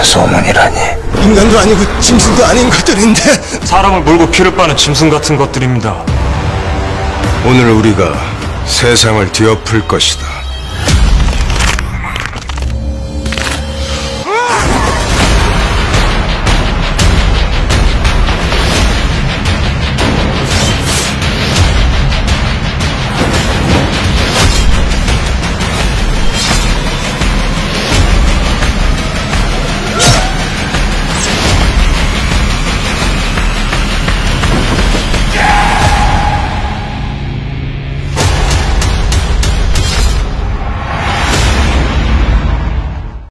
이런 소문이라니. 인간도 아니고 그 짐승도 아닌 것들인데. 사람을 몰고 피를 빠는 짐승 같은 것들입니다. 오늘 우리가 세상을 뒤엎을 것이다.